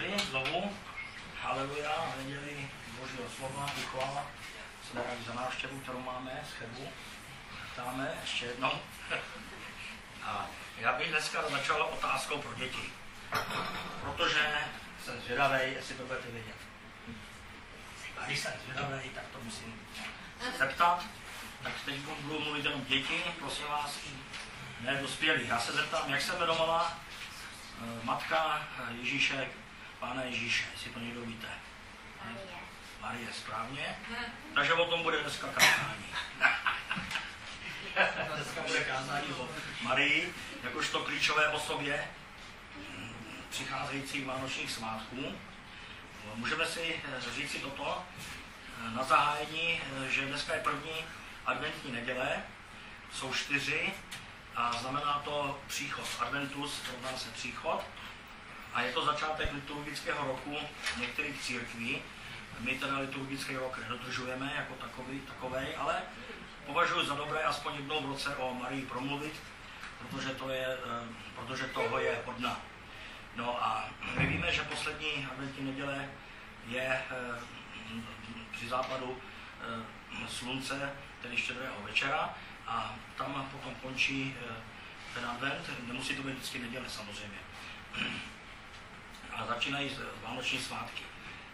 přišli znovu. Haleluja, neděli Božího slova, chvála. Jsme rádi za návštěvu, kterou máme z Chebu. Dáme ještě jednou. A já bych dneska začal otázkou pro děti. Protože jsem zvědavý, jestli to budete vědět. A když jsem zvědavý, tak to musím zeptat. Tak teď budu mluvit jenom děti, prosím vás, ne dospělí. Já se zeptám, jak se jmenovala eh, matka Ježíše, pána Ježíše, jestli to někdo víte. Marie. Marie, správně. Takže o tom bude dneska kázání. dneska bude kázání o Marii, jakožto klíčové osobě mm, přicházejících vánočních svátků. Můžeme si eh, říct si toto eh, na zahájení, eh, že dneska je první adventní neděle, jsou čtyři a znamená to příchod. Adventus rovná se příchod a je to začátek liturgického roku některých církví. My ten liturgický rok nedodržujeme jako takový, takovej, ale považuji za dobré aspoň jednou v roce o Marii promluvit, protože, to je, protože toho je hodna. No a my víme, že poslední adventní neděle je při západu slunce, tedy štědrého večera, a tam potom končí ten advent. Nemusí to být vždycky neděle samozřejmě. A začínají vánoční svátky.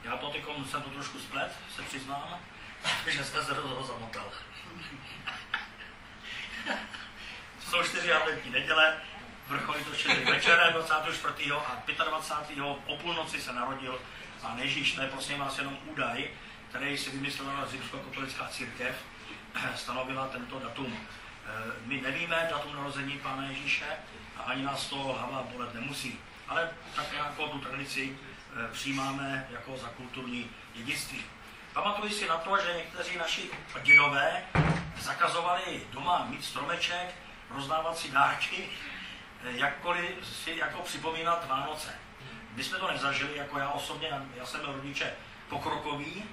Já to teď jsem to trošku splet, se přiznám, že jste se do toho zamotal. Jsou čtyři adventní neděle, vrcholí to štědrý večer 24. a 25. o půlnoci se narodil Pán Ježíš. To je prosím vás jenom údaj, který si vymyslela římskokatolická církev, stanovila tento datum. My nevíme datum narození Pána Ježíše a ani nás to hlava bolet nemusí. Ale tak jako tu tradici přijímáme jako za kulturní dědictví. Pamatuji si na to, že někteří naši dědové zakazovali doma mít stromeček, rozdávat si dárky, jakkoliv si jako připomínat Vánoce. My jsme to nezažili, jako já osobně, já jsem rodiče pokrokový,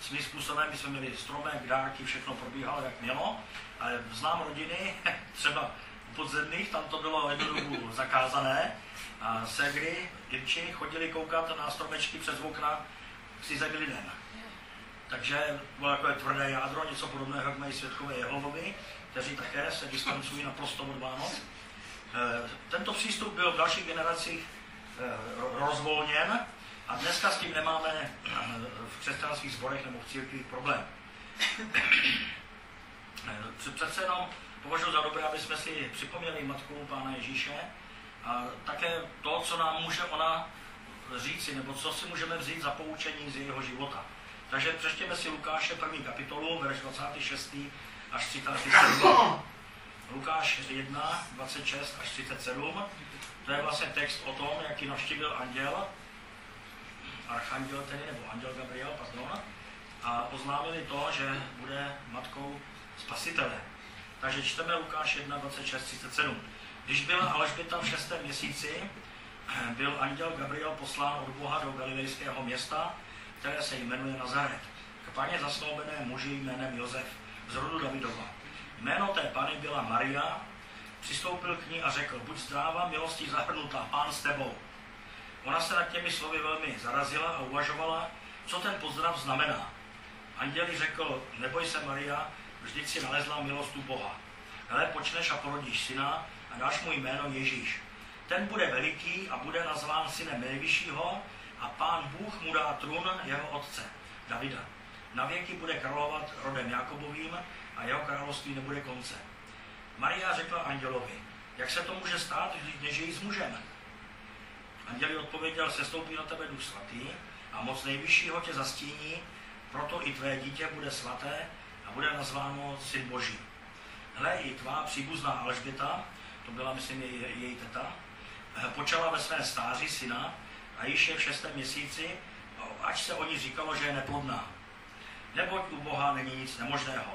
svým způsobem, my jsme měli stromek, dárky, všechno probíhalo, jak mělo, ale znám rodiny, třeba podzemných, tam to bylo jednu dobu zakázané, a segry, děvči, chodili koukat na stromečky přes okna si den. Takže bylo jako tvrdé jádro, něco podobného, jak mají světkové Jehovovi, kteří také se distancují naprosto od Vánoc. Tento přístup byl v dalších generacích rozvolněn a dneska s tím nemáme v křesťanských zborech nebo v církvích problém. Přece jenom považuji za dobré, aby jsme si připomněli matku Pána Ježíše a také to, co nám může ona říci, nebo co si můžeme vzít za poučení z jeho života. Takže přečtěme si Lukáše první kapitolu, verš 26. až 37. Lukáš 1, 26 až 37. To je vlastně text o tom, jak ji navštívil anděl, archanděl tedy, nebo anděl Gabriel, pardon, a oznámili to, že bude matkou spasitele. Takže čteme Lukáš 1, 26, 37. Když byla Alžběta v šestém měsíci, byl anděl Gabriel poslán od Boha do galilejského města, které se jmenuje Nazaret, k paně zasnoubené muži jménem Josef z rodu Davidova. Jméno té pany byla Maria, přistoupil k ní a řekl, buď zdráva, milostí zahrnutá, pán s tebou. Ona se nad těmi slovy velmi zarazila a uvažovala, co ten pozdrav znamená. Anděl řekl, neboj se Maria, vždyť si nalezla milost u Boha. Hele, počneš a porodíš syna a dáš mu jméno Ježíš. Ten bude veliký a bude nazván synem nejvyššího a pán Bůh mu dá trůn jeho otce, Davida. Na věky bude královat rodem Jakobovým a jeho království nebude konce. Maria řekla andělovi, jak se to může stát, když nežijí s mužem? Anděl odpověděl, se stoupí na tebe duch svatý a moc nejvyššího tě zastíní, proto i tvé dítě bude svaté a bude nazváno syn boží. Hle, i tvá příbuzná Alžběta, to byla, myslím, její, její teta, počala ve své stáří syna a již je v šestém měsíci, ať se o ní říkalo, že je neplodná. Neboť u Boha není nic nemožného.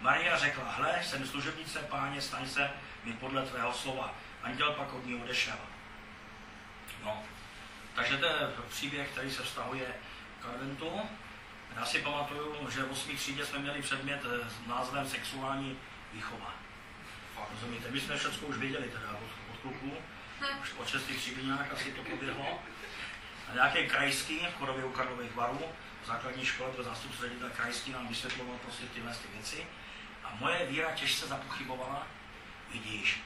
Maria řekla, hle, jsem služebnice, páně, staň se mi podle tvého slova. Anděl pak od ní odešel. No, takže to je příběh, který se vztahuje k adventu. Já si pamatuju, že v 8. třídě jsme měli předmět s názvem sexuální výchova. Rozumíte? My jsme všechno už věděli teda od, od kluků, už od šestých třídňák asi to proběhlo. na nějaké krajský, v Chodově u Karlových varů, v základní škole byl zástupce ředitel krajský, nám vysvětloval prostě tyhle ty věci. A moje víra těžce zapochybovala, vidíš,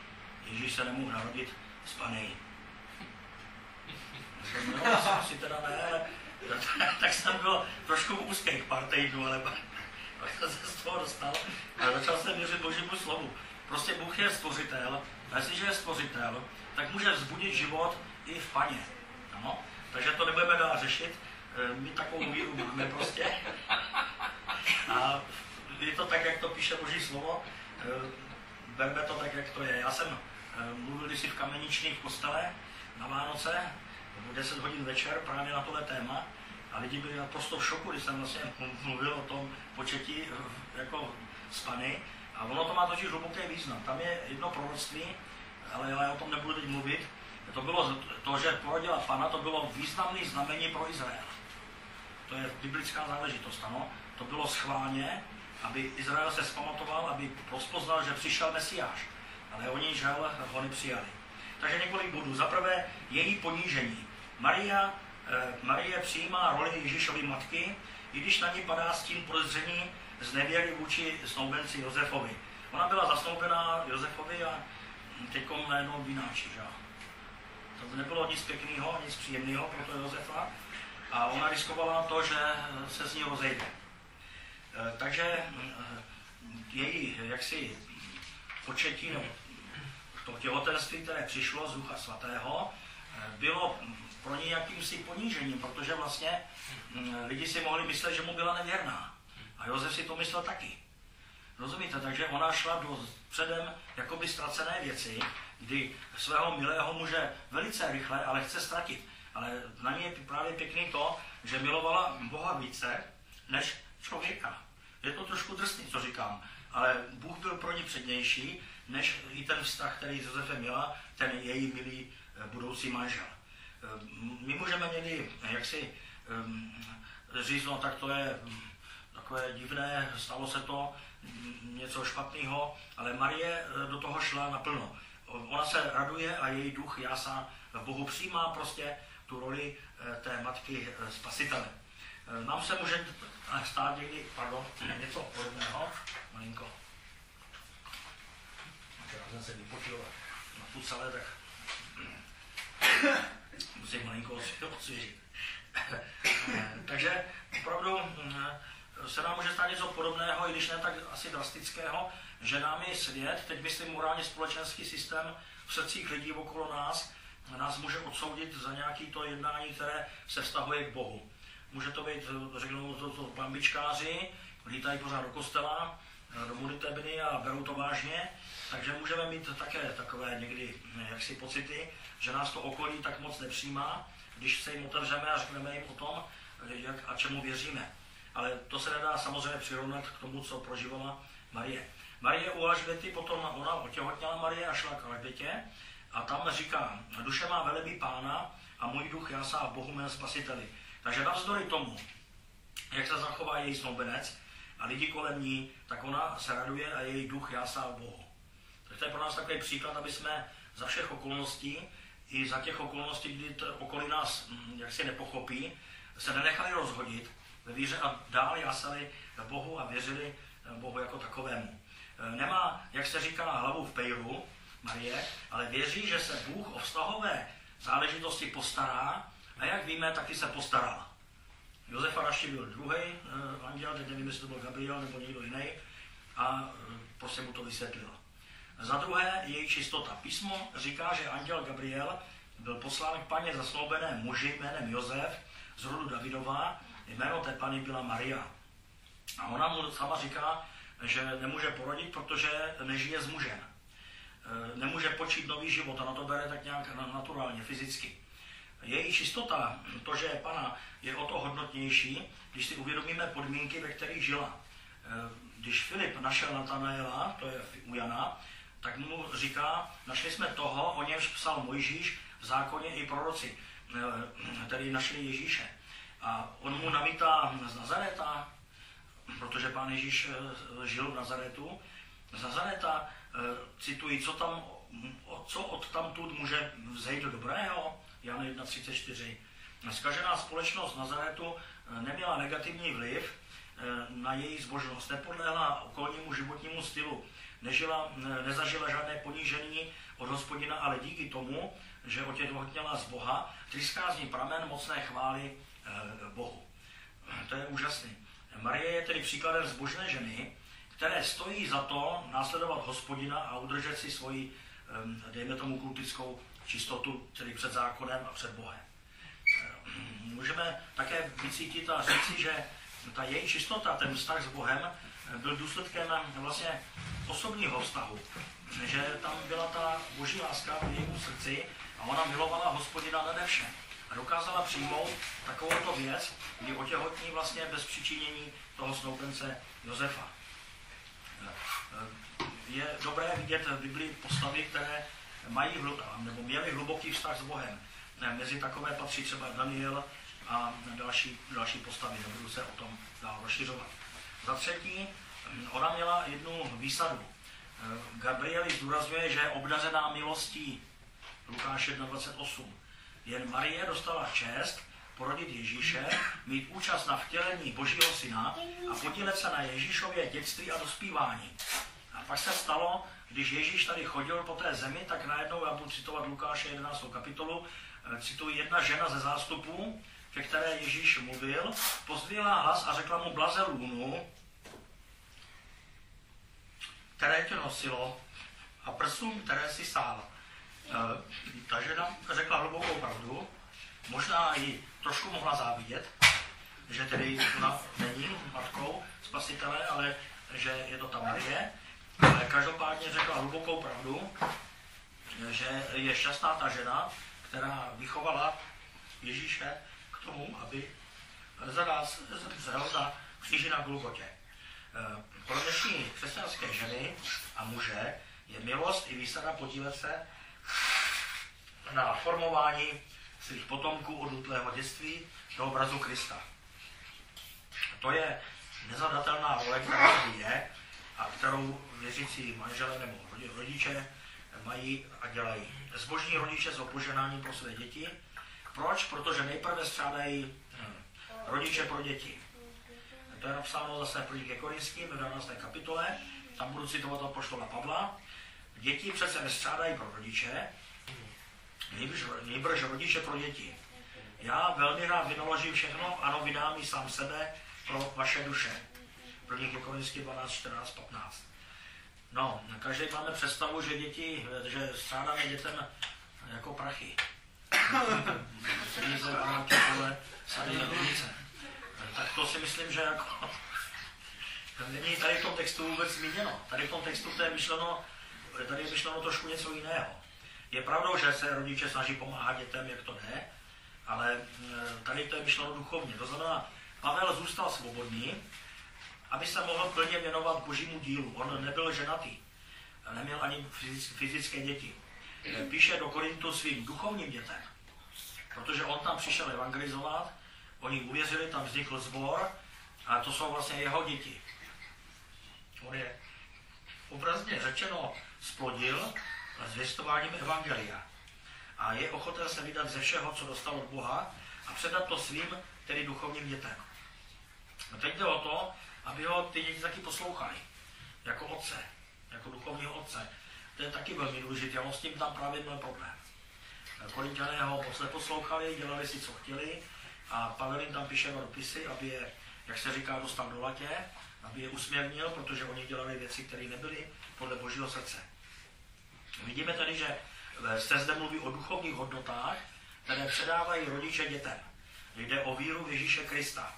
Ježíš se nemohl narodit z panej. No, asi teda ne, tak jsem byl trošku úzkých pár týdnů, ale pak jsem se z toho dostal a začal jsem věřit Božímu slovu. Prostě Bůh je stvořitel a jestliže je stvořitel, tak může vzbudit život i v paně. Ano? Takže to nebudeme dál řešit. Eh, my takovou víru máme prostě. A je to tak, jak to píše Boží slovo. Eh, berme to tak, jak to je. Já jsem eh, mluvil kdysi v kameničních kostele na Vánoce, v 10 hodin večer právě na tohle téma. A lidi byli naprosto v šoku, když jsem vlastně mluvil o tom početí jako spany. A ono to má totiž hluboký význam. Tam je jedno proroctví, ale já o tom nebudu teď mluvit. To bylo to, že porodila pana, to bylo významné znamení pro Izrael. To je biblická záležitost, ano. To bylo schválně, aby Izrael se zpamatoval, aby rozpoznal, že přišel Mesiáš. Ale oni žel ho nepřijali. Takže několik bodů. Za prvé její ponížení. Maria, eh, Marie přijímá roli Ježíšovy matky, i když na ní padá s tím podezření z nevěry vůči snoubenci Josefovi. Ona byla zasnoubená Josefovi a teď najednou vynáčí? To nebylo nic pěkného, nic příjemného pro to Josefa a ona riskovala to, že se z ní rozejde. E, takže e, její jaksi početí nebo to těhotenství, které přišlo z Ducha Svatého, e, bylo pro ní jakýmsi ponížením, protože vlastně lidi si mohli myslet, že mu byla nevěrná. A Josef si to myslel taky. Rozumíte? Takže ona šla do předem jakoby ztracené věci, kdy svého milého muže velice rychle, ale chce ztratit. Ale na ní je právě pěkný to, že milovala Boha více než člověka. Je to trošku drsný, co říkám, ale Bůh byl pro ní přednější, než i ten vztah, který s Josefem měla, ten její milý eh, budoucí manžel. Eh, my můžeme někdy, jak si um, říct, no tak to je hm, takové divné, stalo se to, hm, něco špatného, ale Marie eh, do toho šla naplno. Ona se raduje a její duch jásá v Bohu přijímá prostě tu roli eh, té matky eh, spasitele. Eh, nám se může stát někdy, pardon, něco podobného, malinko. Já jsem se vypotil na futsale, tak musím malinko osvěžit. Takže opravdu se nám může stát něco podobného, i když ne tak asi drastického, že nám je svět, teď myslím morálně společenský systém v srdcích lidí okolo nás, nás může odsoudit za nějaký to jednání, které se vztahuje k Bohu. Může to být, řeknu to, to bambičkáři, lítají pořád do kostela, do modlitebny a berou to vážně, takže můžeme mít také takové někdy jaksi pocity, že nás to okolí tak moc nepřijímá, když se jim otevřeme a řekneme jim o tom, jak a čemu věříme. Ale to se nedá samozřejmě přirovnat k tomu, co prožívala Marie. Marie u Alžběty potom ona otěhotněla Marie a šla k Alžbětě a tam říká, duše má velebí pána a můj duch jásá v Bohu mém spasiteli. Takže navzdory tomu, jak se zachová její snoubenec a lidi kolem ní, tak ona se raduje a její duch jásá v Bohu. Tak to je pro nás takový příklad, aby jsme za všech okolností, i za těch okolností, kdy to okolí nás hm, jaksi nepochopí, se nenechali rozhodit ve víře a dál jásali Bohu a věřili Bohu jako takovému. E, nemá, jak se říká, hlavu v pejru, Marie, ale věří, že se Bůh o vztahové záležitosti postará a jak víme, taky se postaral. Josefa byl druhý uh, anděl, teď nevím, jestli to byl Gabriel nebo někdo jiný, a uh, prostě mu to vysvětlil. Za druhé, její čistota. Písmo říká, že anděl Gabriel byl poslán k paně zasnoubené muži jménem Josef z rodu Davidova, jméno té pany byla Maria. A ona mu sama říká, že nemůže porodit, protože nežije s mužem. E, nemůže počít nový život a na to bere tak nějak naturálně, fyzicky. Její čistota, to, že je pana, je o to hodnotnější, když si uvědomíme podmínky, ve kterých žila. E, když Filip našel Natanaela, to je u Jana, tak mu říká, našli jsme toho, o němž psal Mojžíš v zákoně i proroci, e, který našli Ježíše. A on mu namítá z Nazareta, protože pán Ježíš žil v Nazaretu, z Nazareta cituji, co, tam, co od tamtud může vzejít do dobrého, Jan 1.34. Skažená společnost Nazaretu neměla negativní vliv na její zbožnost, nepodléhla okolnímu životnímu stylu, nežila, nezažila žádné ponížení od hospodina, ale díky tomu, že otěhotněla z Boha, tryská z ní pramen mocné chvály Bohu. To je úžasný. Marie je tedy příkladem zbožné ženy, které stojí za to následovat hospodina a udržet si svoji, dejme tomu, kultickou čistotu, tedy před zákonem a před Bohem. Můžeme také vycítit a říci, že ta její čistota, ten vztah s Bohem, byl důsledkem vlastně osobního vztahu. Že tam byla ta boží láska v jejímu srdci a ona milovala hospodina nade vše. A dokázala přijmout takovouto věc, kdy otěhotní vlastně bez přičinění toho snoubence Josefa. Je dobré vidět v Biblii postavy, které mají nebo měli hluboký vztah s Bohem. Mezi takové patří třeba Daniel a další, další postavy. Nebudu se o tom dál rozšiřovat. Za třetí, ona měla jednu výsadu. Gabrieli zdůrazňuje, že je obdařená milostí. Lukáš 1.28. Jen Marie dostala čest porodit Ježíše, mít účast na vtělení Božího syna a podílet se na Ježíšově dětství a dospívání. A pak se stalo, když Ježíš tady chodil po té zemi, tak najednou, já budu citovat Lukáše 11. kapitolu, eh, cituji jedna žena ze zástupů, ke které Ježíš mluvil, pozdvihla hlas a řekla mu blaze lůnu, které tě nosilo a prsům, které si sál. Eh, ta žena řekla hlubokou pravdu, možná ji trošku mohla závidět, že tedy ona není matkou spasitele, ale že je to ta Marie. Ale každopádně řekla hlubokou pravdu, že je šťastná ta žena, která vychovala Ježíše k tomu, aby za nás zemřel na kříži na Golgotě. Eh, pro dnešní křesťanské ženy a muže je milost i výsada podílet se na formování svých potomků od útlého dětství do obrazu Krista. To je nezadatelná role, která je a kterou věřící manželé nebo rodiče mají a dělají. Zbožní rodiče jsou poženání pro své děti. Proč? Protože nejprve střádají hm, rodiče pro děti. To je napsáno zase v ke Korinským v 12. kapitole. Tam budu citovat od poštola Pavla. Děti přece nestřádají pro rodiče, nejbrž rodiče pro děti. Já velmi rád vynaložím všechno, ano, vydám i sám sebe pro vaše duše. Pro nich je Korinský 12, 14, 15. No, každý máme představu, že děti, že strádáme dětem jako prachy. Peníze, sady Tak to si myslím, že jako není tady v tom textu vůbec zmíněno. Tady v tom textu to je myšleno, tady je myšleno trošku něco jiného. Je pravdou, že se rodiče snaží pomáhat dětem, jak to jde, ale mm, tady to je myšleno duchovně. To znamená, Pavel zůstal svobodný, aby se mohl plně věnovat božímu dílu. On nebyl ženatý, neměl ani fyzické děti. Píše do Korintu svým duchovním dětem, protože on tam přišel evangelizovat, oni uvěřili, tam vznikl zbor a to jsou vlastně jeho děti. On je obrazně řečeno splodil zvěstováním Evangelia. A je ochoten se vydat ze všeho, co dostal od Boha a předat to svým, tedy duchovním dětem. A teď jde o to, aby ho ty děti taky poslouchali. Jako otce, jako duchovního otce. To je taky velmi důležité, on s tím tam právě měl problém. Korintiané ho moc neposlouchali, dělali si, co chtěli a Pavel jim tam píše dopisy, aby je, jak se říká, dostal do latě, aby je usměrnil, protože oni dělali věci, které nebyly podle božího srdce. Vidíme tedy, že se zde mluví o duchovních hodnotách, které předávají rodiče dětem. Jde o víru v Ježíše Krista.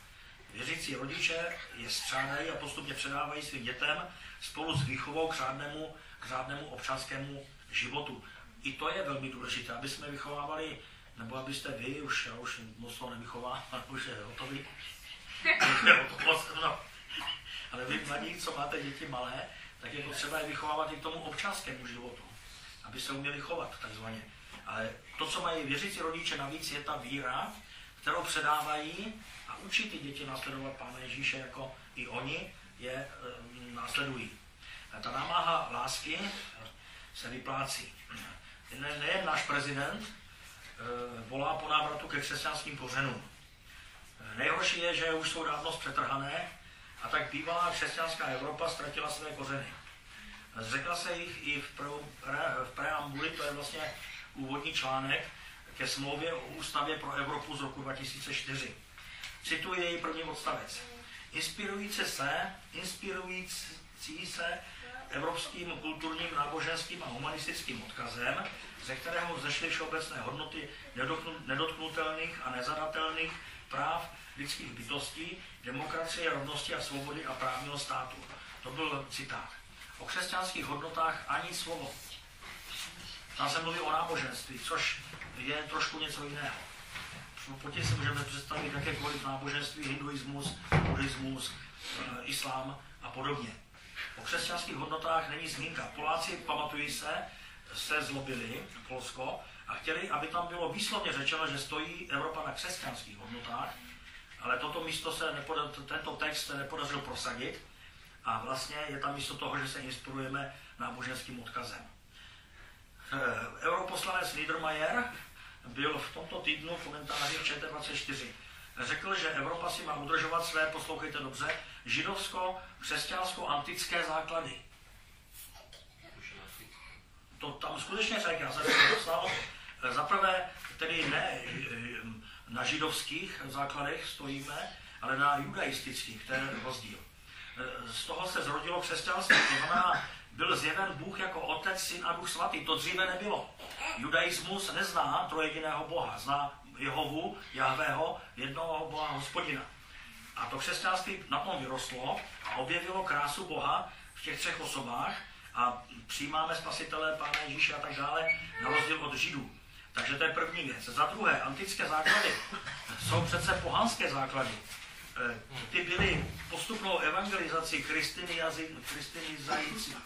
Věřící rodiče je střádají a postupně předávají svým dětem spolu s výchovou k řádnému, k řádnému občanskému životu. I to je velmi důležité, aby jsme vychovávali, nebo abyste vy, už já už moc to nevychovám, už je hotový. Ale vy mladí, co máte děti malé, tak je potřeba je vychovávat i k tomu občanskému životu aby se uměli chovat takzvaně. Ale to, co mají věřící rodiče navíc, je ta víra, kterou předávají učí ty děti následovat Pána Ježíše, jako i oni je e, následují. A ta námaha lásky se vyplácí. Ne, nejen náš prezident, volá po návratu ke křesťanským kořenům. Nejhorší je, že už jsou dávno zpřetrhané a tak bývalá křesťanská Evropa ztratila své kořeny. Zřekla se jich i v, pre, v preambuli, to je vlastně úvodní článek ke smlouvě o ústavě pro Evropu z roku 2004. Cituji její první odstavec. Inspirující se, inspirující se evropským kulturním, náboženským a humanistickým odkazem, ze kterého zešly všeobecné hodnoty nedotknutelných a nezadatelných práv lidských bytostí, demokracie, rovnosti a svobody a právního státu. To byl citát. O křesťanských hodnotách ani slovo. Tam se mluví o náboženství, což je trošku něco jiného. Pod si můžeme představit jakékoliv náboženství, hinduismus, buddhismus, e, islám a podobně. O křesťanských hodnotách není zmínka. Poláci, pamatují se, se zlobili, Polsko, a chtěli, aby tam bylo výslovně řečeno, že stojí Evropa na křesťanských hodnotách, ale toto místo se nepoda, tento text se nepodařil prosadit a vlastně je tam místo toho, že se inspirujeme náboženským odkazem. Eh, europoslanec Niedermayer byl v tomto týdnu v komentáři v ČT24. Řekl, že Evropa si má udržovat své, poslouchejte dobře, židovsko-křesťansko-antické základy. To tam skutečně řekl, já jsem se dostal. Zaprvé tedy ne na židovských základech stojíme, ale na judaistických, to je rozdíl. Z toho se zrodilo křesťanství, to znamená, byl zjeven Bůh jako Otec, Syn a Duch Svatý. To dříve nebylo. Judaismus nezná trojediného Boha, zná Jehovu, Jahvého, jednoho Boha hospodina. A to křesťanství na tom vyrostlo a objevilo krásu Boha v těch třech osobách a přijímáme spasitele Pána Ježíše a tak dále, na rozdíl od Židů. Takže to je první věc. Za druhé, antické základy jsou přece pohanské základy. Eh, ty byly postupnou evangelizací kristinizající,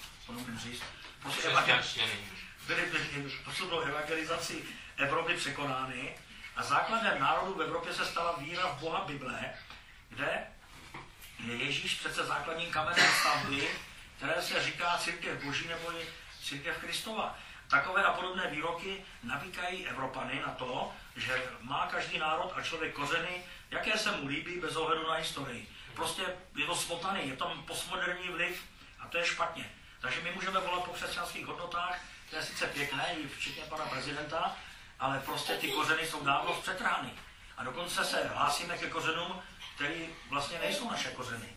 prostě byly, postupnou evangelizací Evropy překonány a základem národů v Evropě se stala víra v Boha Bible, kde je Ježíš přece základním kamenem stavby, které se říká církev Boží nebo církev Kristova. Takové a podobné výroky navíkají Evropany na to, že má každý národ a člověk kořeny, jaké se mu líbí bez ohledu na historii. Prostě je to smotaný, je tam postmoderní vliv a to je špatně. Takže my můžeme volat po křesťanských hodnotách, to je sice pěkné, i včetně pana prezidenta, ale prostě ty kořeny jsou dávno zpřetrány. A dokonce se hlásíme ke kořenům, které vlastně nejsou naše kořeny.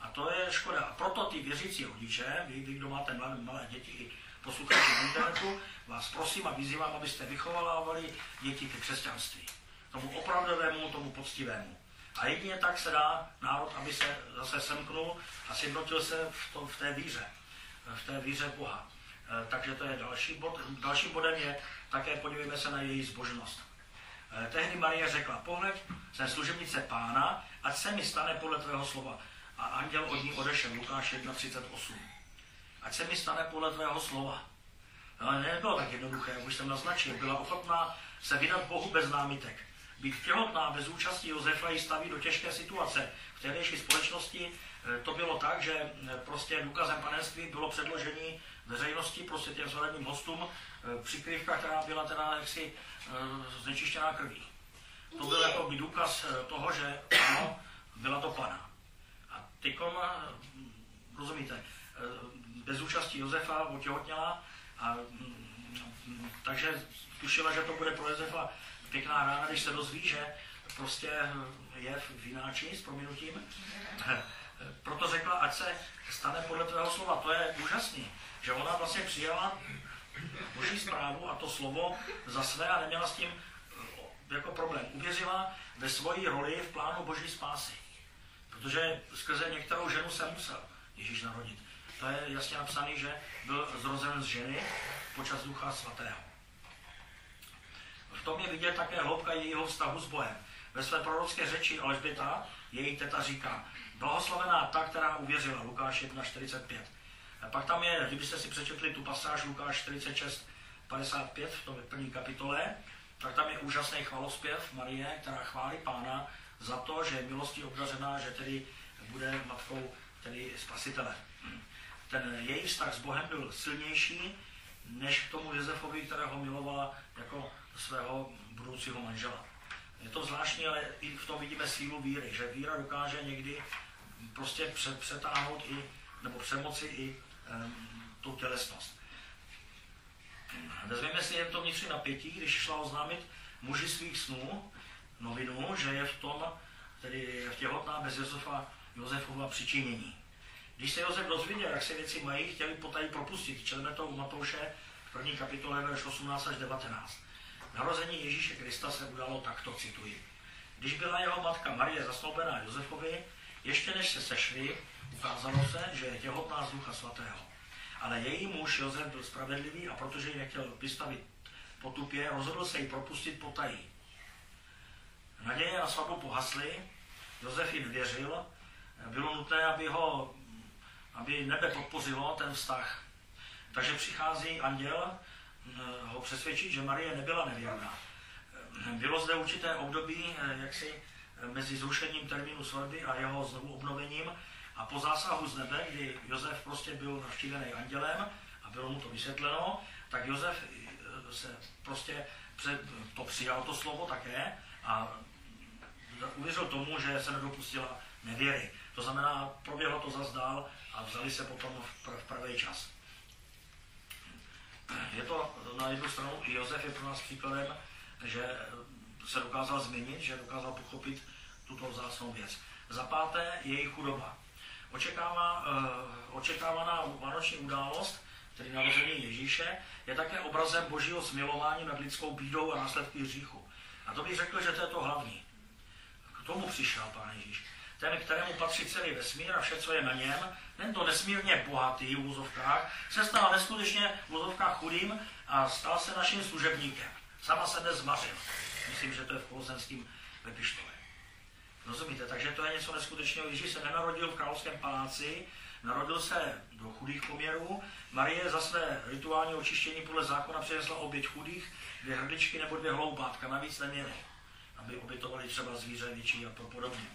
A to je škoda. A proto ty věřící rodiče, vy, vy kdo máte malé, malé děti i posluchači na internetu, vás prosím a vyzývám, abyste vychovávali děti ke křesťanství. Tomu opravdovému, tomu poctivému. A jedině tak se dá národ, aby se zase semknul a sjednotil se v, to, v té víře, v té víře Boha. E, takže to je další bod. Dalším bodem je také podívejme se na její zbožnost. E, tehdy Marie řekla, pohled, jsem služebnice pána, ať se mi stane podle tvého slova. A anděl od ní odešel, Lukáš 1.38. Ať se mi stane podle tvého slova. Ale nebylo tak jednoduché, už jsem naznačil. Byla ochotná se vydat Bohu bez námitek. Být těhotná bez účasti Josefa ji staví do těžké situace. V tehdejší společnosti e, to bylo tak, že prostě důkazem panenství bylo předložení veřejnosti, prostě těm zvoleným hostům, e, přikrývka, která byla teda jaksi znečištěná krví. To byl jako by důkaz toho, že ano, byla to pana. A tykom, rozumíte, bez účasti Josefa otěhotněla a mm, takže tušila, že to bude pro Josefa pěkná rána, když se dozví, že prostě je v vináči s prominutím. Proto řekla, ať se stane podle tvého slova. To je úžasný, že ona vlastně přijala boží zprávu a to slovo za své a neměla s tím eh, jako problém. Uvěřila ve svoji roli v plánu boží spásy. Protože skrze některou ženu se musel Ježíš narodit. To je jasně napsané, že byl zrozen z ženy počas ducha svatého. V tom je vidět také hloubka jejího vztahu s Bohem. Ve své prorocké řeči Alžběta její teta říká, blahoslavená ta, která uvěřila, Lukáš 1.45. A pak tam je, kdybyste si přečetli tu pasáž Lukáš 46, 55 v tom první kapitole, tak tam je úžasný chvalospěv Marie, která chválí pána za to, že je milostí obdařená, že tedy bude matkou tedy spasitele ten její vztah s Bohem byl silnější než k tomu Josefovi, kterého milovala jako svého budoucího manžela. Je to zvláštní, ale i v tom vidíme sílu víry, že víra dokáže někdy prostě přetáhnout i, nebo přemoci i tu tělesnost. Vezměme si jen to vnitřní napětí, když šla oznámit muži svých snů novinu, že je v tom, tedy v těhotná bez Josefa Josefova přičinění. Když se Josef dozvěděl, jak se věci mají, chtěli potají propustit. Čelíme to u Matouše v první kapitole verš 18 až 19. Narození Ježíše Krista se udalo takto, cituji. Když byla jeho matka Marie zasnoubená Josefovi, ještě než se sešli, ukázalo se, že je těhotná z Ducha Svatého. Ale její muž Josef byl spravedlivý a protože ji nechtěl vystavit potupě, rozhodl se ji propustit potají. Naděje na svatbu pohasly, Josef jim věřil, bylo nutné, aby, ho, aby nebe podpořilo ten vztah. Takže přichází anděl eh, ho přesvědčit, že Marie nebyla nevěrná. Bylo zde určité období, eh, jaksi mezi zrušením termínu svatby a jeho znovu obnovením a po zásahu z nebe, kdy Josef prostě byl navštívený andělem a bylo mu to vysvětleno, tak Josef se prostě před, to přijal to slovo také a uvěřil tomu, že se nedopustila nevěry. To znamená, proběhlo to zase dál a vzali se potom v, pr- v pravý čas. Je to na jednu stranu, Josef je pro nás příkladem, že se dokázal změnit, že dokázal pochopit tuto vzácnou věc. Za páté je jejich chudoba. Očekává, uh, očekávaná vánoční událost, tedy narození Ježíše, je také obrazem božího smilování nad lidskou bídou a následky hříchu. A to bych řekl, že to je to hlavní. K tomu přišel Pán Ježíš ten, kterému patří celý vesmír a vše, co je na něm, tento nesmírně bohatý v úzovkách, se stal neskutečně v úzovkách chudým a stal se naším služebníkem. Sama se dnes zmařil. Myslím, že to je v kolosenském Lepištole. Rozumíte? Takže to je něco neskutečného. Ježíš se nenarodil v královském paláci, narodil se do chudých poměrů. Marie za své rituální očištění podle zákona přinesla oběť chudých, dvě hrdičky nebo dvě hloubátka, navíc neměli, aby obětovali třeba zvíře větší a podobně.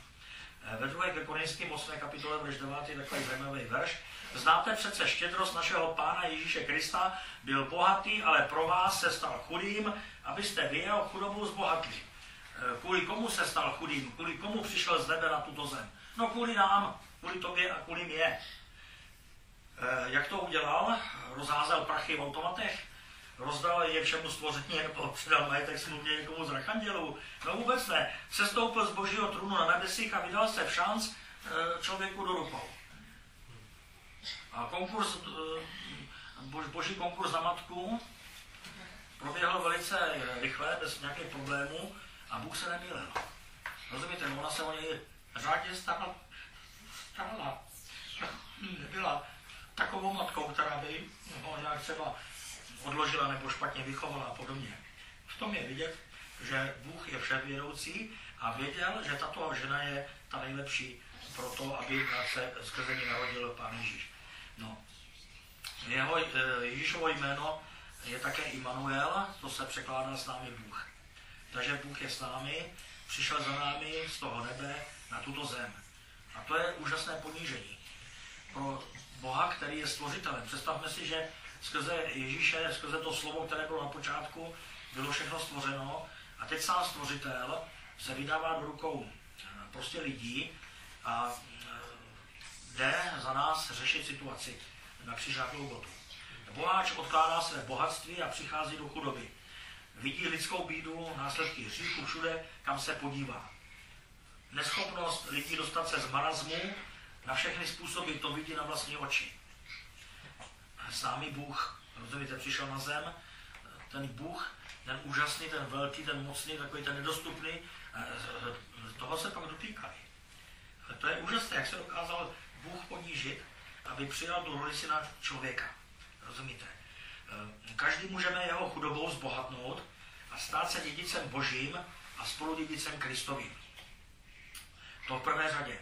Eh, ve druhé ke Korinským 8. kapitole, verš 9, je takový zajímavý verš. Znáte přece štědrost našeho Pána Ježíše Krista, byl bohatý, ale pro vás se stal chudým, abyste vy jeho chudobu zbohatli. Eh, kvůli komu se stal chudým? Kvůli komu přišel z nebe na tuto zem? No kvůli nám, kvůli tobě a kvůli mě. Eh, jak to udělal? Rozházel prachy v automatech? rozdal je všemu stvoření nebo předal majetek smluvně někomu z archandělů. No vůbec ne. Sestoupil z božího trůnu na nebesích a vydal se v šanc e, člověku do rukou. A konkurs, e, boží konkurs na matku proběhl velice rychle, bez nějakých problémů a Bůh se nemýlil. Rozumíte, ona se o něj řádně stala, stala. Nebyla takovou matkou, která by ho nějak třeba odložila nebo špatně vychovala a podobně. V tom je vidět, že Bůh je vševědoucí a věděl, že tato žena je ta nejlepší pro to, aby se skrze ní narodil Pán Ježíš. No. Jeho, eh, Ježíšovo jméno je také Immanuel, to se překládá s námi Bůh. Takže Bůh je s námi, přišel za námi z toho nebe na tuto zem. A to je úžasné ponížení. Pro Boha, který je stvořitelem. Představme si, že skrze Ježíše, skrze to slovo, které bylo na počátku, bylo všechno stvořeno a teď sám stvořitel se vydává do rukou eh, prostě lidí a eh, jde za nás řešit situaci na křižákovou gotu. Boháč odkládá své bohatství a přichází do chudoby. Vidí lidskou bídu, následky hříchu všude, kam se podívá. Neschopnost lidí dostat se z marazmu na všechny způsoby to vidí na vlastní oči sami Bůh, rozumíte, přišel na zem, ten Bůh, ten úžasný, ten velký, ten mocný, takový ten nedostupný, toho se pak dotýkali. To je úžasné, jak se dokázal Bůh ponížit, aby přijal tu roli syna člověka. Rozumíte? Každý můžeme jeho chudobou zbohatnout a stát se dědicem Božím a spolu dědicem Kristovým. To v prvé řadě.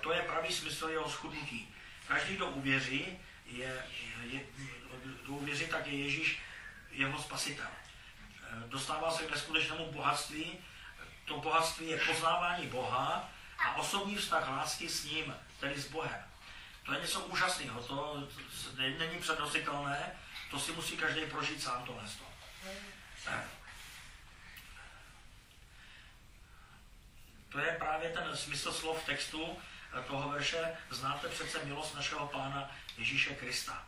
To je pravý smysl jeho schudnutí. Každý, kdo uvěří, je, je, kdo uvěří, tak je Ježíš jeho spasitel. Dostává se k neskutečnému bohatství. To bohatství je poznávání Boha a osobní vztah lásky s ním, tedy s Bohem. To je něco úžasného, no, to není přednositelné, to si musí každý prožít sám tohle. To je právě ten smysl slov textu toho verše Znáte přece milost našeho Pána Ježíše Krista.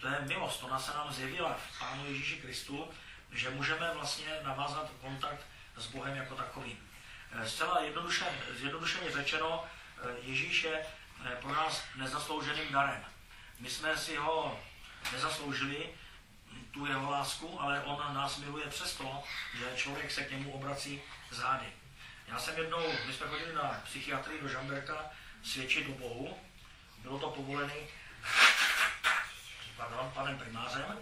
To je milost, ona se nám zjevila v Pánu Ježíši Kristu, že můžeme vlastně navázat kontakt s Bohem jako takovým. Eh, zcela jednoduše, zjednodušeně řečeno, eh, Ježíš je pro nás nezaslouženým darem. My jsme si ho nezasloužili, tu jeho lásku, ale on nás miluje přesto, že člověk se k němu obrací zády. Já jsem jednou, my jsme chodili na psychiatrii do Žamberka svědčit do Bohu. Bylo to povolené pardon, panem primářem.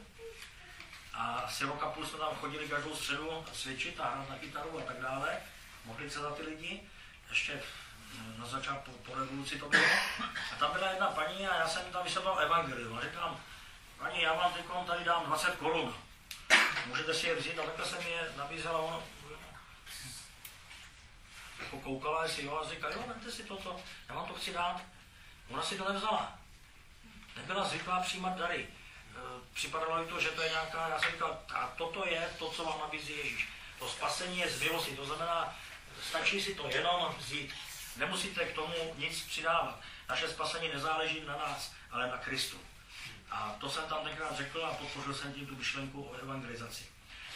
A asi rok a půl jsme tam chodili každou středu svědčit a hrát na kytaru a tak dále. Mohli se za ty lidi. Ještě na začátku po, po revoluci to bylo. A tam byla jedna paní a já jsem tam vysvětloval evangelium. A říkám, paní, já vám teď tady dám 20 korun. Můžete si je vzít, ale takhle jsem je nabízela, ono jako koukala, jestli jo, a říká, jo, vemte si toto, já vám to chci dát. Ona si to nevzala. Nebyla zvyklá přijímat dary. E, připadalo mi to, že to je nějaká, já jsem říkal, a toto je to, co vám nabízí Ježíš. To spasení je z milosti, to znamená, stačí si to jenom vzít. Nemusíte k tomu nic přidávat. Naše spasení nezáleží na nás, ale na Kristu. A to jsem tam tenkrát řekl a podpořil jsem tím tu myšlenku o evangelizaci.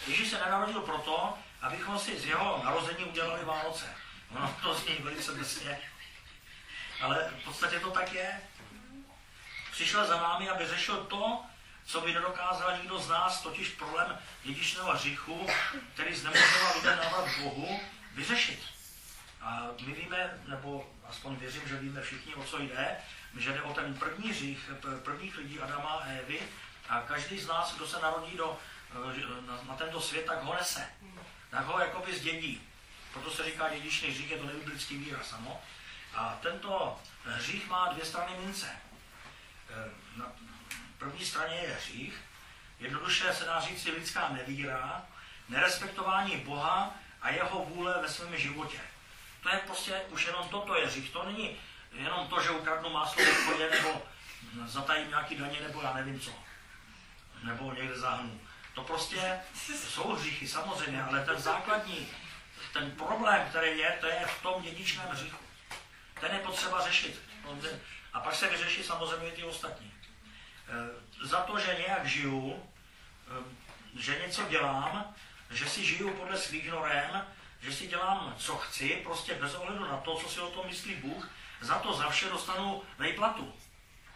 Ježíš se nenarodil proto, abychom si z jeho narození udělali Vánoce. Ono to zní velice drsně. Ale v podstatě to tak je. Přišel za námi, aby řešil to, co by nedokázal nikdo z nás, totiž problém dědičného hříchu, který znemožňoval lidem návrat Bohu, vyřešit. A my víme, nebo aspoň věřím, že víme všichni, o co jde, že jde o ten první hřích prvních lidí Adama a Evy a každý z nás, kdo se narodí do, na, tento svět, tak ho nese. Tak ho jakoby zdědí. Proto se říká dědičný hřích, je to nebiblický výraz, ano. A tento hřích má dvě strany mince. Eh, na první straně je hřích, jednoduše se dá říct lidská nevíra, nerespektování Boha a jeho vůle ve svém životě. To je prostě už jenom toto je hřích. To není jenom to, že ukradnu máslo v nebo zatajím nějaký daně, nebo já nevím co. Nebo někde zahnu. To prostě jsou hříchy, samozřejmě, ale ten základní, ten problém, který je, to je v tom dědičném hříchu. Ten je potřeba řešit. A pak se vyřeší samozřejmě ty ostatní. E, za to, že nějak žiju, e, že něco dělám, že si žiju podle svých norem, že si dělám, co chci, prostě bez ohledu na to, co si o tom myslí Bůh, za to za vše dostanu nejplatu.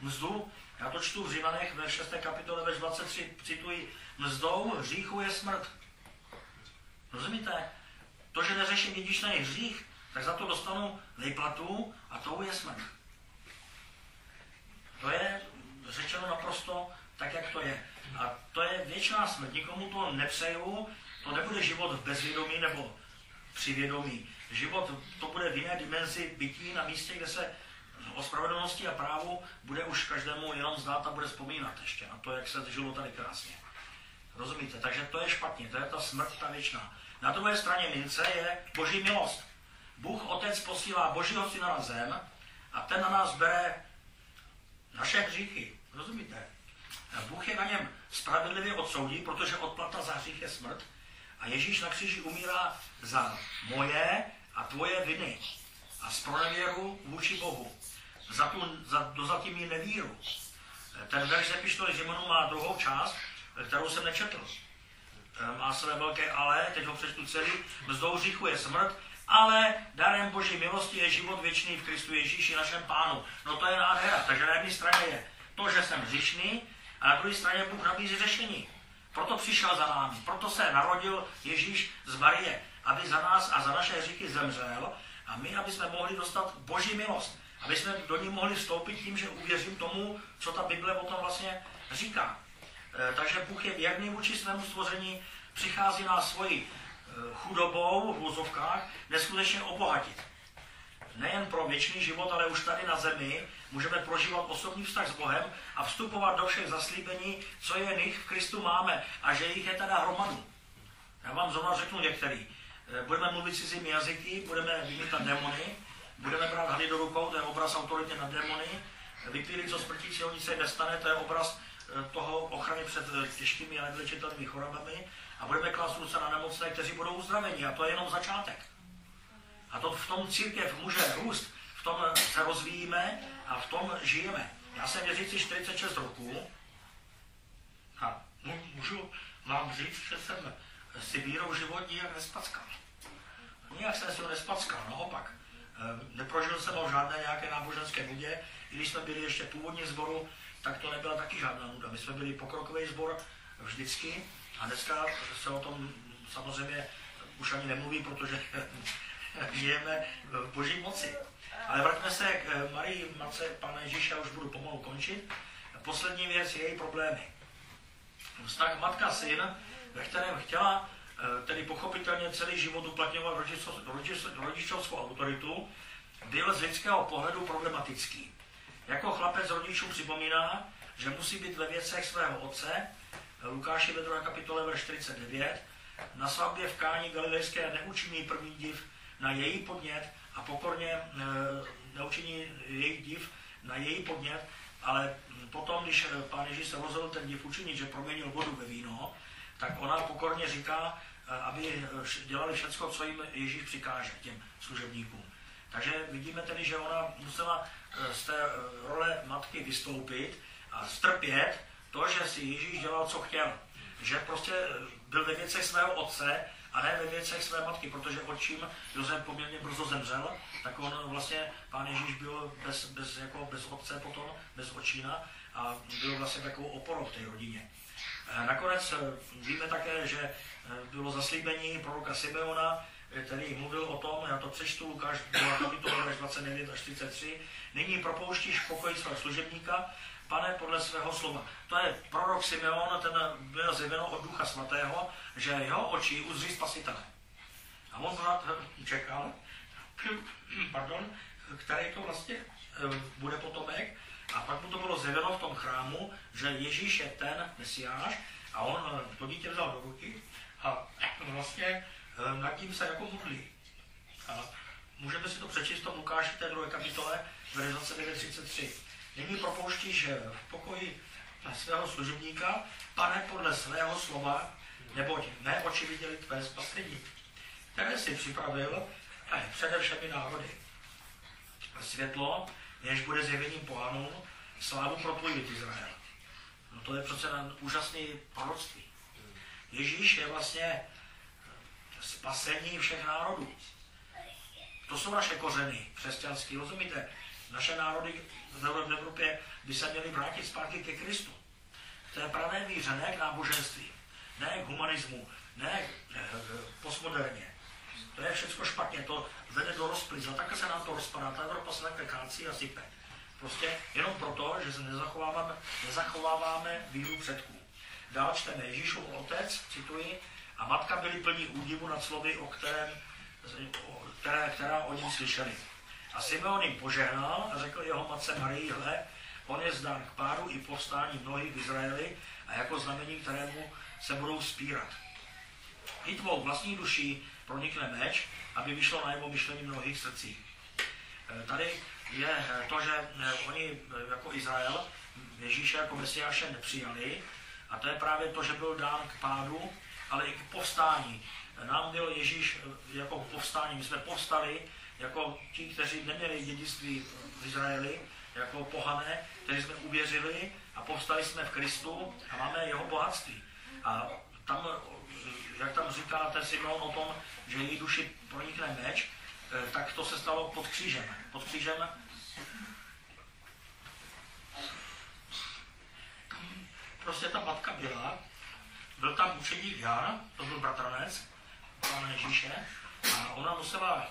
Mzdu, já to čtu v Římanech ve 6. kapitole ve 23, cituji, mzdou hříchu je smrt. Rozumíte? To, že neřeším dědičný hřích, tak za to dostanu nejplatu a to je smrt. To je řečeno naprosto tak, jak to je. A to je věčná smrt. Nikomu to nepřeju, to nebude život v bezvědomí nebo při vědomí. Život to bude v jiné dimenzi bytí na místě, kde se o spravedlnosti a právu bude už každému jenom zdát a bude vzpomínat ještě na to, jak se žilo tady krásně. Rozumíte? Takže to je špatně, to je ta smrt, ta věčná. Na druhé straně mince je boží milost. Bůh Otec posílá božího syna na zem a ten na nás bere naše hříchy. Rozumíte? Bůh je na něm spravedlivě odsoudí, protože odplata za hřích je smrt. A Ježíš na kříži umírá za moje a tvoje viny a z pronevěru vůči Bohu. Za tu za, dozatímní nevíru. Ten verš ze pištoly Zimonu má druhou část, kterou jsem nečetl. Má své velké ale, teď ho přečtu celý, mzdou hříchu je smrt, ale darem Boží milosti je život věčný v Kristu Ježíši, našem pánu. No to je nádhera. Takže na jedné straně je to, že jsem hřišný, a na druhé straně Bůh nabízí řešení. Proto přišel za námi, proto se narodil Ježíš z Marie, aby za nás a za naše hříchy zemřel a my, aby jsme mohli dostat Boží milost, aby jsme do ní mohli vstoupit tím, že uvěřím tomu, co ta Bible o tom vlastně říká. E, takže Bůh je věrný vůči svému stvoření, přichází nás svojí e, chudobou v úzovkách neskutečně obohatit. Nejen pro věčný život, ale už tady na zemi můžeme prožívat osobní vztah s Bohem a vstupovat do všech zaslíbení, co je nich v Kristu máme a že jich je teda hromadu. Já vám zrovna řeknu některý. Eh, budeme mluvit cizími jazyky, budeme vymítat démony, budeme brát hady do rukou, to je obraz autority nad démony, vypílit co smrtícího nic se nestane, to je obraz eh, toho ochrany před eh, těžkými a nevylečitelnými chorobami a budeme klást ruce na nemocné, kteří budou uzdraveni a to je jenom začátek. A to v tom tom církev může růst, tom se rozvíjíme a v tom žijeme. Já jsem věřící 46 roků a můžu vám říct, že jsem si vírou život nijak nespackal. Nijak jsem si ho nespackal, naopak. E, neprožil jsem ho v žádné nějaké náboženské nudě. I když jsme byli ještě původně zboru, tak to nebyla taky žádná nuda. My jsme byli pokrokový sbor vždycky a dneska se o tom samozřejmě už ani nemluví, protože žijeme v boží moci. Ale vraťme se k eh, Marii Matce Pána Ježíše, už budu pomalu končit. Poslední věc je její problémy. Vztah matka-syn, ve kterém chtěla eh, tedy pochopitelně celý život uplatňovat rodičovskou autoritu, byl z lidského pohledu problematický. Jako chlapec rodičům připomíná, že musí být ve věcech svého otce, Lukáši ve 2. kapitole verš 49, na svatbě v Káni Galilejské neučiní první div na její podnět a pokorně e, neučiní její div na její podnět, ale potom, když e, pán Ježíš se rozhodl ten div učinit, že proměnil vodu ve víno, tak ona pokorně říká, e, aby dělali všechno, co jim Ježíš přikáže těm služebníkům. Takže vidíme tedy, že ona musela z té role matky vystoupit a strpět to, že si Ježíš dělal, co chtěl. Že prostě byl ve věcech svého otce a ne ve věcech své matky, protože očím Josef poměrně brzo zemřel, tak on vlastně, pán Ježíš byl bez, bez, jako bez otce potom, bez očína a byl vlastně takovou oporou v té rodině. Eh, nakonec eh, víme také, že eh, bylo zaslíbení proroka Simeona, který mluvil o tom, já to přečtu, Lukáš 2 kapitola 29 až 33, nyní propouštíš pokoj svého služebníka, pane, podle svého slova. To je prorok Simeon, ten byl zjeveno od Ducha Svatého, že jeho oči uzří spasitele. A on pořád čekal, pardon, který to vlastně eh, bude potomek, a pak mu to bylo zjeveno v tom chrámu, že Ježíš je ten Mesiáš a on eh, to dítě vzal do ruky a vlastně eh, nad tím se jako modlí. A můžeme si to přečíst v tom Lukáši té druhé kapitole, verze 29.33. Nyní propouštíš v pokoji svého služebníka, pane podle svého slova, neboť mé oči viděli tvé spasení, které si připravil přede všemi národy. Světlo, než bude zjevením pohanům, slávu pro tvůj Izrael. No to je přece úžasný proroctví. Ježíš je vlastně spasení všech národů. To jsou naše kořeny křesťanské, rozumíte? Naše národy v Evropě by se měly vrátit zpátky ke Kristu. To je pravé víře, ne k náboženství, ne k humanismu, ne k postmoderně. To je všechno špatně, to vede do rozplizu. A takhle se nám to rozpadá. Ta Evropa se takhle kácí a sype. Prostě jenom proto, že se nezachováváme, nezachováváme víru předků. Dál čteme Ježíšův otec, cituji, a matka byli plní údivu nad slovy, o kterém, které, která o něm slyšeli. A Simeon jim požehnal a řekl jeho matce Marii, hle, on je zdán k pádu i povstání mnohých v Izraeli a jako znamení, kterému se budou spírat. I tvou vlastní duší pronikne meč, aby vyšlo na jeho myšlení mnohých srdcí. E, tady je to, že e, oni e, jako Izrael Ježíše jako Mesiáše nepřijali a to je právě to, že byl dán k pádu, ale i k povstání. Nám byl Ježíš jako povstání. My jsme povstali jako ti, kteří neměli dědictví v Izraeli, jako pohané, kteří jsme uvěřili a povstali jsme v Kristu a máme jeho bohatství. A tam, jak tam říká ten Simon o tom, že její duši pronikne meč, eh, tak to se stalo pod křížem. Pod křížem prostě ta matka byla, byl tam učeník Jan, to byl bratranec pána Ježíše, a ona musela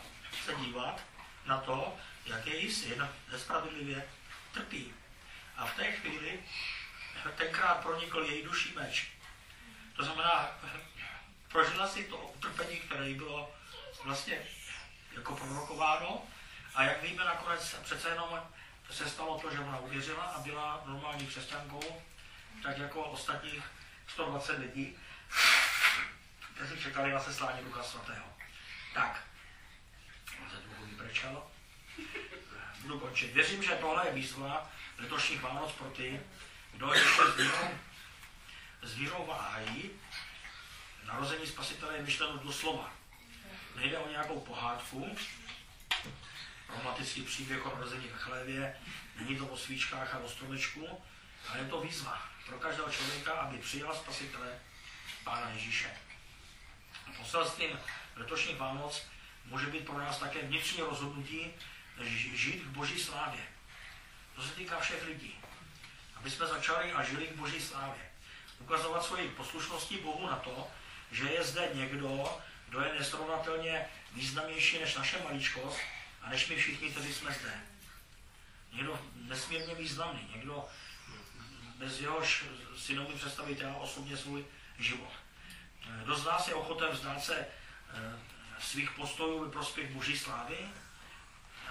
se dívat na to, jak její syn nespravedlivě trpí. A v té chvíli tenkrát pronikl její duší meč. To znamená, prožila si to utrpení, které jí bylo vlastně jako prorokováno. A jak víme, nakonec přece jenom se stalo to, že ona uvěřila a byla normální křesťankou, tak jako ostatních 120 lidí, kteří čekali na seslání Ducha Svatého. Tak, vybrečelo. Budu končit. Věřím, že tohle je výzva letošních Vánoc pro ty, kdo ještě s vírou, s vírou váhají. Narození spasitele je myšleno doslova. Nejde o nějakou pohádku, romantický příběh o narození v chlévě, není to o svíčkách a o stromečku, ale je to výzva pro každého člověka, aby přijal spasitele Pána Ježíše. Poselstvím letošních Vánoc může být pro nás také vnitřní rozhodnutí žít v boží slávě. To se týká všech lidí. Aby jsme začali a žili v boží slávě. Ukazovat svoji poslušností Bohu na to, že je zde někdo, kdo je nesrovnatelně významnější než naše maličkost a než my všichni, kteří jsme zde. Někdo nesmírně významný, někdo bez jehož si neumí představit já osobně svůj život. Kdo z nás je ochoten vzdát se eh, svých postojů ve prospěch boží slávy? Eh,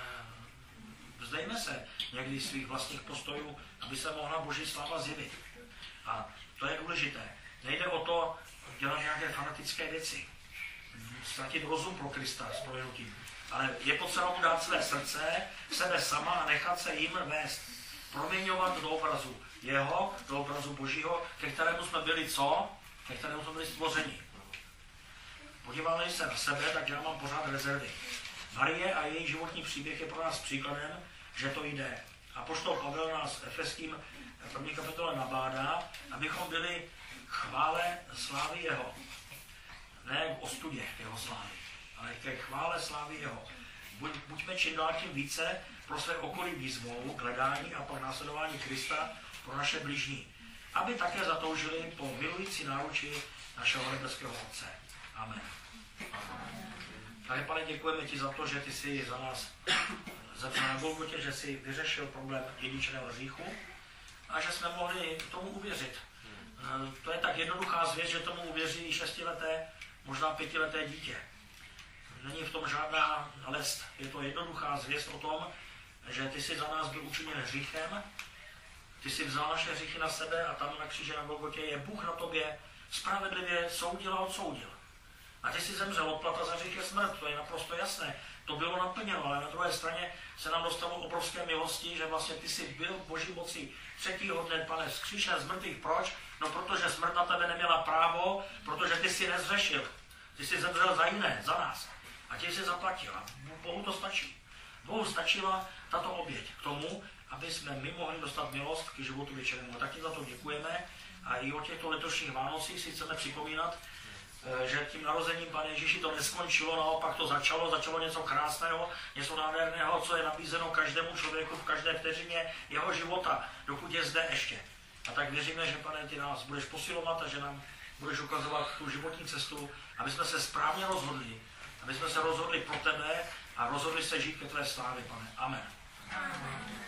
vzdejme se někdy svých vlastních postojů, aby se mohla boží sláva zjevit. A to je důležité. Nejde o to dělat nějaké fanatické věci, ztratit rozum pro Krista s proměnutím. Ale je potřeba mu dát své srdce, sebe sama a nechat se jim vést. Proměňovat do obrazu jeho, do obrazu Božího, ke kterému jsme byli co? Ke kterému jsme byli stvořeni. Podíváme se na sebe, tak já mám pořád rezervy. Marie a její životní příběh je pro nás příkladem, že to jde. A poštol Pavel nás efeským první kapitole nabádá, abychom byli chvále slávy jeho. Ne k ostudě jeho slávy, ale ke chvále slávy jeho. Buď, buďme čím dál tím více pro své okolí výzvou, hledání a pak následování Krista pro naše blížní. Aby také zatoužili po milující náruči našeho nebeského Otce. Amen. Pane, pane, děkujeme ti za to, že ty jsi za nás zemřel na Golgotě, že jsi vyřešil problém dědičného hříchu a že jsme mohli tomu uvěřit. Eh, to je tak jednoduchá zvěst, že tomu uvěří šestileté, možná pětileté dítě. Není v tom žádná lest. Je to jednoduchá zvěst o tom, že ty jsi za nás byl učiněn hříchem, ty jsi vzal naše hříchy na sebe a tam na kříži na Golgotě je Bůh na tobě spravedlivě soudil a odsoudil. A ty jsi zemřel, odplata za hřích je smrt, to je naprosto jasné. To bylo naplněno, ale na druhé straně se nám dostalo obrovské milosti, že vlastně ty jsi byl v boží moci třetího dne, pane, vzkříšen z mrtvých. Proč? No protože smrt na tebe neměla právo, protože ty jsi nezřešil. Ty jsi zemřel za jiné, za nás. A ti jsi zaplatil. A Bohu to stačí. Bohu stačila tato oběť k tomu, aby jsme my mohli dostat milost k životu věčnému. Taky za to děkujeme. A i o těchto letošních Vánocích si chceme připomínat, že tím narozením Pane Ježíši to neskončilo, naopak to začalo, začalo něco krásného, něco nádherného, co je nabízeno každému člověku v každé vteřině jeho života, dokud je zde ještě. A tak věříme, že Pane, ty nás budeš posilovat a že nám budeš ukazovat tu životní cestu, aby jsme se správně rozhodli, aby jsme se rozhodli pro tebe a rozhodli se žít ke tvé slávě, Pane. Amen. Amen.